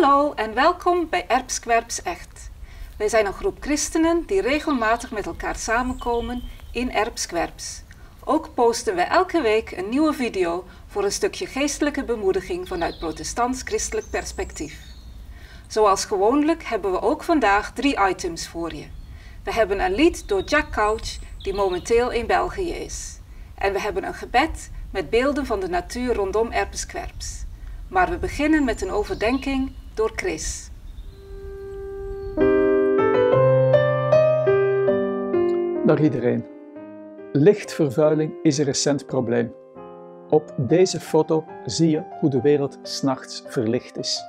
Hallo en welkom bij Erpskwerps Echt. Wij zijn een groep christenen die regelmatig met elkaar samenkomen in Erpskwerps. Ook posten we elke week een nieuwe video voor een stukje geestelijke bemoediging vanuit protestants-christelijk perspectief. Zoals gewoonlijk hebben we ook vandaag drie items voor je. We hebben een lied door Jack Couch, die momenteel in België is. En we hebben een gebed met beelden van de natuur rondom Erpskwerps. Maar we beginnen met een overdenking door Chris. Dag iedereen. Lichtvervuiling is een recent probleem. Op deze foto zie je hoe de wereld s'nachts verlicht is.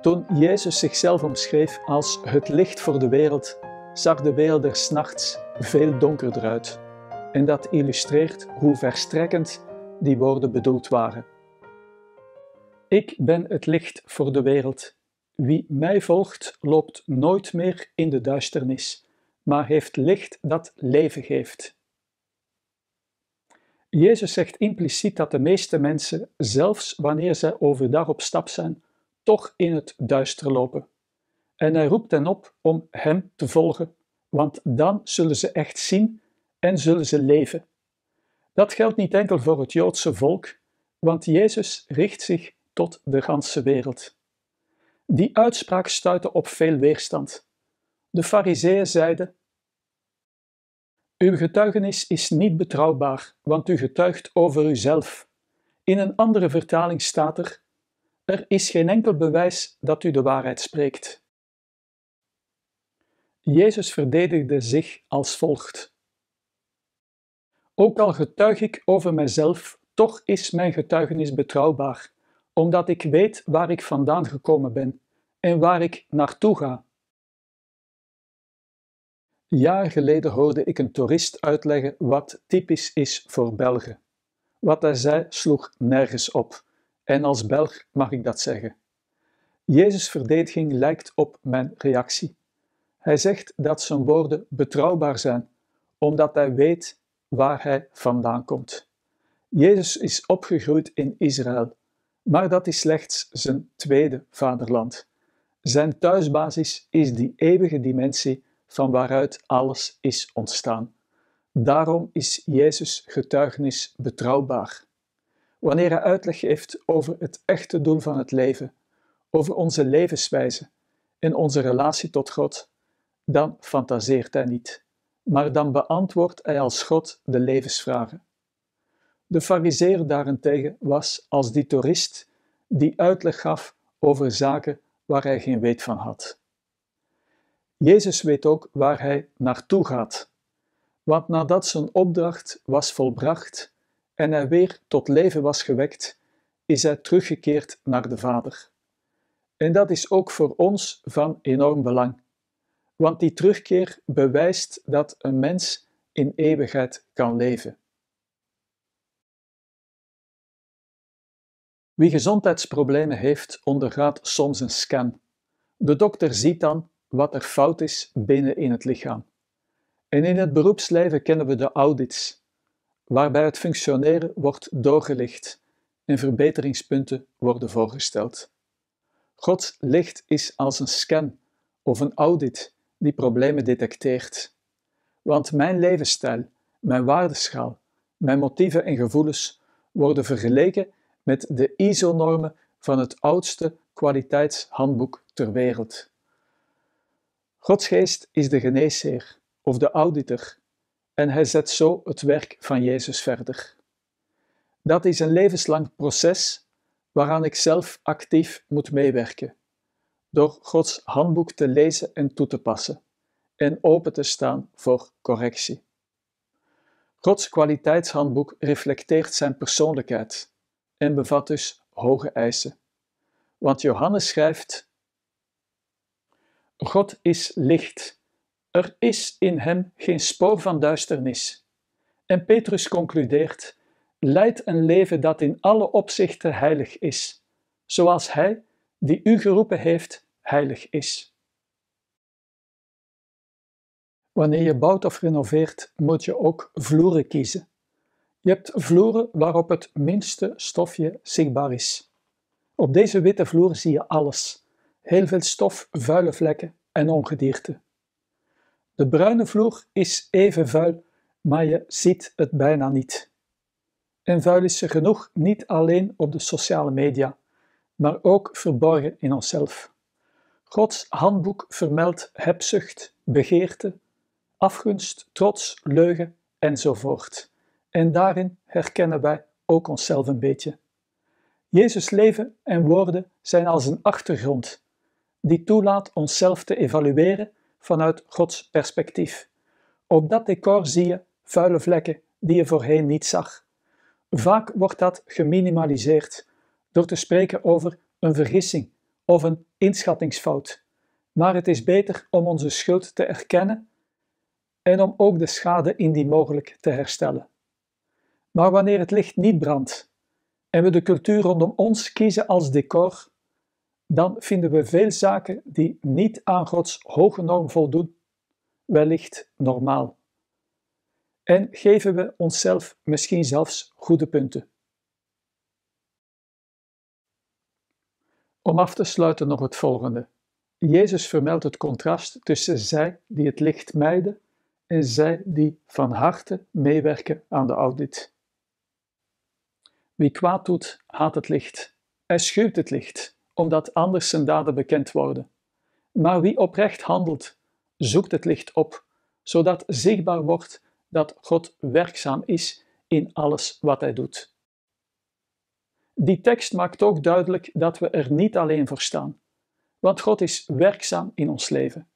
Toen Jezus zichzelf omschreef als het licht voor de wereld, zag de wereld er s'nachts veel donkerder uit. En dat illustreert hoe verstrekkend die woorden bedoeld waren. Ik ben het licht voor de wereld. Wie mij volgt, loopt nooit meer in de duisternis, maar heeft licht dat leven geeft. Jezus zegt impliciet dat de meeste mensen, zelfs wanneer zij overdag op stap zijn, toch in het duister lopen. En hij roept hen op om hem te volgen, want dan zullen ze echt zien en zullen ze leven. Dat geldt niet enkel voor het Joodse volk, want Jezus richt zich tot de ganse wereld. Die uitspraak stuitte op veel weerstand. De fariseeën zeiden: Uw getuigenis is niet betrouwbaar, want u getuigt over uzelf. In een andere vertaling staat er: Er is geen enkel bewijs dat u de waarheid spreekt. Jezus verdedigde zich als volgt: Ook al getuig ik over mijzelf, toch is mijn getuigenis betrouwbaar, omdat ik weet waar ik vandaan gekomen ben en waar ik naartoe ga. Jaar geleden hoorde ik een toerist uitleggen wat typisch is voor Belgen. Wat hij zei sloeg nergens op, en als Belg mag ik dat zeggen. Jezus' verdediging lijkt op mijn reactie. Hij zegt dat zijn woorden betrouwbaar zijn, omdat hij weet waar hij vandaan komt. Jezus is opgegroeid in Israël, maar dat is slechts zijn tweede vaderland. Zijn thuisbasis is die eeuwige dimensie van waaruit alles is ontstaan. Daarom is Jezus' getuigenis betrouwbaar. Wanneer hij uitleg geeft over het echte doel van het leven, over onze levenswijze en onze relatie tot God, dan fantaseert hij niet, maar dan beantwoordt hij als God de levensvragen. De fariseer daarentegen was als die toerist die uitleg gaf over zaken waar hij geen weet van had. Jezus weet ook waar hij naartoe gaat, want nadat zijn opdracht was volbracht en hij weer tot leven was gewekt, is hij teruggekeerd naar de Vader. En dat is ook voor ons van enorm belang, want die terugkeer bewijst dat een mens in eeuwigheid kan leven. Wie gezondheidsproblemen heeft, ondergaat soms een scan. De dokter ziet dan wat er fout is binnen in het lichaam. En in het beroepsleven kennen we de audits, waarbij het functioneren wordt doorgelicht en verbeteringspunten worden voorgesteld. Gods licht is als een scan of een audit die problemen detecteert. Want mijn levensstijl, mijn waardeschaal, mijn motieven en gevoelens worden vergeleken met de ISO-normen van het oudste kwaliteitshandboek ter wereld. Gods geest is de geneesheer of de auditor en hij zet zo het werk van Jezus verder. Dat is een levenslang proces waaraan ik zelf actief moet meewerken, door Gods handboek te lezen en toe te passen en open te staan voor correctie. Gods kwaliteitshandboek reflecteert zijn persoonlijkheid en bevat dus hoge eisen. Want Johannes schrijft: God is licht. Er is in hem geen spoor van duisternis. En Petrus concludeert: Leid een leven dat in alle opzichten heilig is, zoals hij, die u geroepen heeft, heilig is. Wanneer je bouwt of renoveert, moet je ook vloeren kiezen. Je hebt vloeren waarop het minste stofje zichtbaar is. Op deze witte vloer zie je alles: heel veel stof, vuile vlekken en ongedierte. De bruine vloer is even vuil, maar je ziet het bijna niet. En vuil is er genoeg niet alleen op de sociale media, maar ook verborgen in onszelf. Gods handboek vermeldt hebzucht, begeerte, afgunst, trots, leugen enzovoort. En daarin herkennen wij ook onszelf een beetje. Jezus' leven en woorden zijn als een achtergrond die toelaat onszelf te evalueren vanuit Gods perspectief. Op dat decor zie je vuile vlekken die je voorheen niet zag. Vaak wordt dat geminimaliseerd door te spreken over een vergissing of een inschattingsfout. Maar het is beter om onze schuld te erkennen en om ook de schade indien mogelijk te herstellen. Maar wanneer het licht niet brandt en we de cultuur rondom ons kiezen als decor, dan vinden we veel zaken die niet aan Gods hoge norm voldoen, wellicht normaal. En geven we onszelf misschien zelfs goede punten. Om af te sluiten nog het volgende. Jezus vermeldt het contrast tussen zij die het licht mijden en zij die van harte meewerken aan de audit. Wie kwaad doet, haat het licht. Hij schuwt het licht, omdat anders zijn daden bekend worden. Maar wie oprecht handelt, zoekt het licht op, zodat zichtbaar wordt dat God werkzaam is in alles wat hij doet. Die tekst maakt ook duidelijk dat we er niet alleen voor staan, want God is werkzaam in ons leven.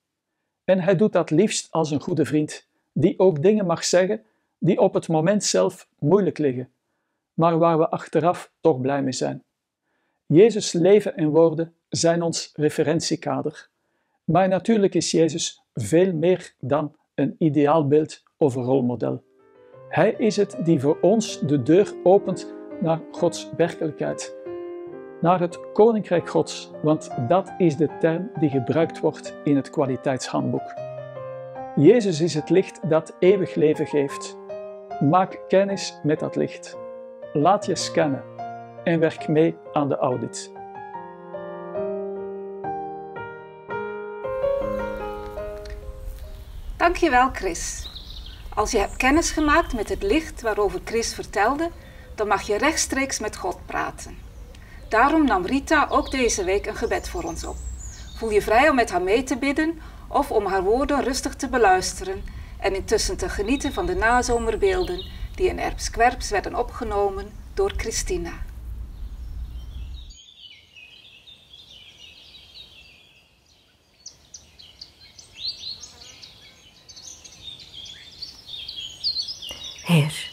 En hij doet dat liefst als een goede vriend, die ook dingen mag zeggen die op het moment zelf moeilijk liggen, maar waar we achteraf toch blij mee zijn. Jezus' leven en woorden zijn ons referentiekader. Maar natuurlijk is Jezus veel meer dan een ideaalbeeld of een rolmodel. Hij is het die voor ons de deur opent naar Gods werkelijkheid, naar het Koninkrijk Gods, want dat is de term die gebruikt wordt in het kwaliteitshandboek. Jezus is het licht dat eeuwig leven geeft. Maak kennis met dat licht. Laat je scannen en werk mee aan de audit. Dankjewel Chris. Als je hebt kennis gemaakt met het licht waarover Chris vertelde, dan mag je rechtstreeks met God praten. Daarom nam Rita ook deze week een gebed voor ons op. Voel je vrij om met haar mee te bidden of om haar woorden rustig te beluisteren en intussen te genieten van de nazomerbeelden die in Erpskwerps werden opgenomen door Christina. Heer,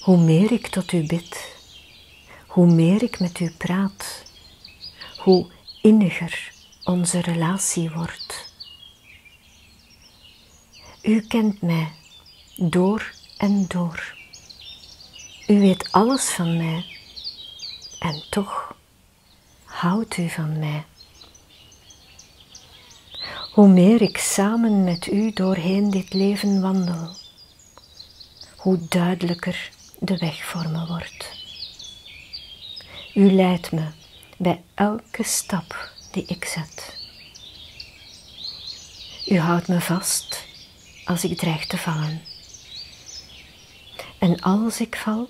hoe meer ik tot u bid, hoe meer ik met u praat, hoe inniger onze relatie wordt. U kent mij door en door. U weet alles van mij en toch houdt u van mij. Hoe meer ik samen met u doorheen dit leven wandel, hoe duidelijker de weg voor me wordt. U leidt me bij elke stap die ik zet. U houdt me vast als ik dreig te vallen. En als ik val,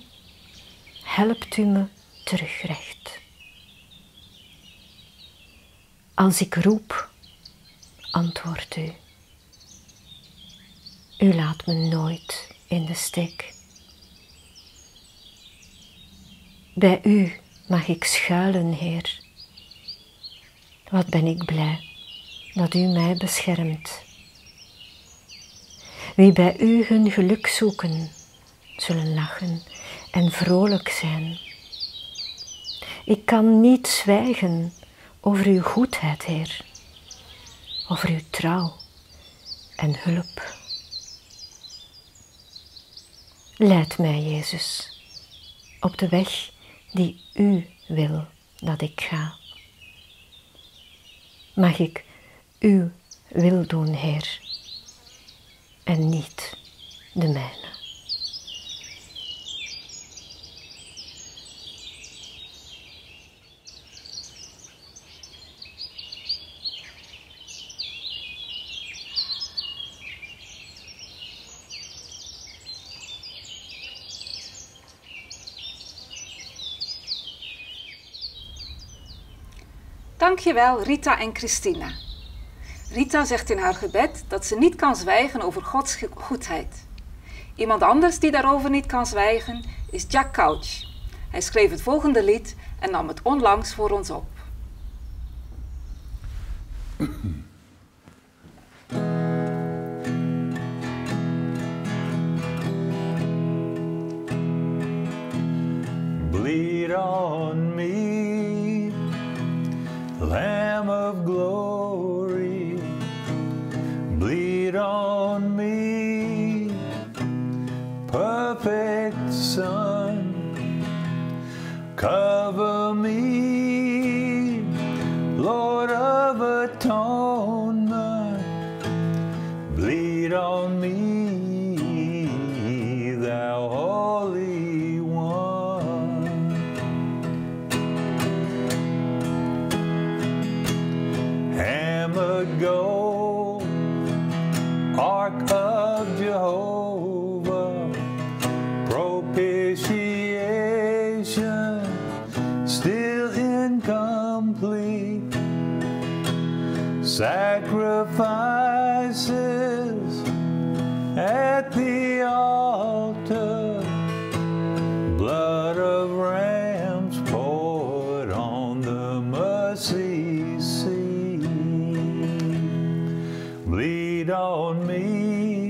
helpt u me terugrecht. Als ik roep, antwoordt u. U laat me nooit in de steek. Bij u mag ik schuilen, Heer. Wat ben ik blij dat u mij beschermt. Wie bij u hun geluk zoeken, zullen lachen en vrolijk zijn. Ik kan niet zwijgen over uw goedheid, Heer, over uw trouw en hulp. Leid mij, Jezus, op de weg die U wil dat ik ga. Mag ik Uw wil doen, Heer, en niet de mijne. Dankjewel Rita en Christina. Rita zegt in haar gebed dat ze niet kan zwijgen over Gods goedheid. Iemand anders die daarover niet kan zwijgen is Jack Couch. Hij schreef het volgende lied en nam het onlangs voor ons op. Ark of Jehovah, propitiation still incomplete. Sacrifices at the altar, blood of rams poured on the mercy seat. Bleed on me,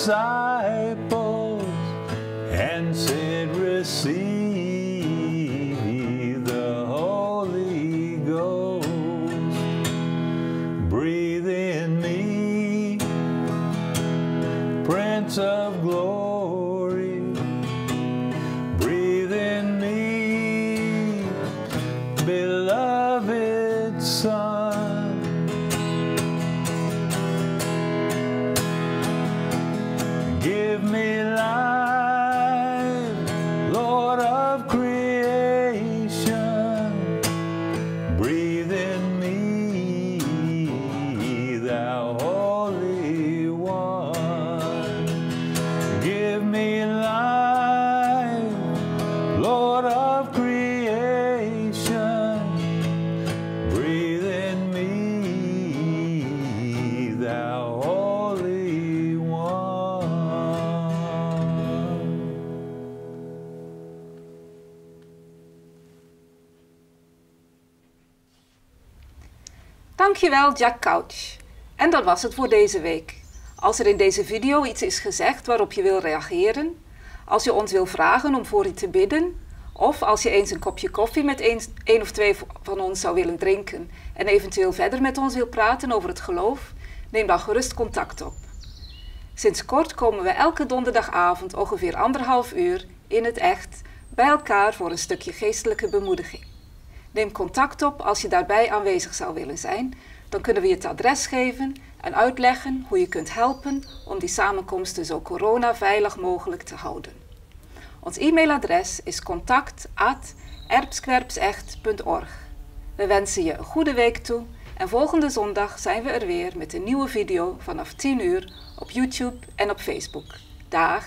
side. Dankjewel Jack Couch. En dat was het voor deze week. Als er in deze video iets is gezegd waarop je wil reageren, als je ons wil vragen om voor je te bidden, of als je eens een kopje koffie met een of twee van ons zou willen drinken en eventueel verder met ons wil praten over het geloof, neem dan gerust contact op. Sinds kort komen we elke donderdagavond ongeveer anderhalf uur in het echt bij elkaar voor een stukje geestelijke bemoediging. Neem contact op als je daarbij aanwezig zou willen zijn. Dan kunnen we je het adres geven en uitleggen hoe je kunt helpen om die samenkomsten zo corona-veilig mogelijk te houden. Ons e-mailadres is contact@erpskwerpsecht.org. We wensen je een goede week toe en volgende zondag zijn we er weer met een nieuwe video vanaf 10 uur op YouTube en op Facebook. Dag!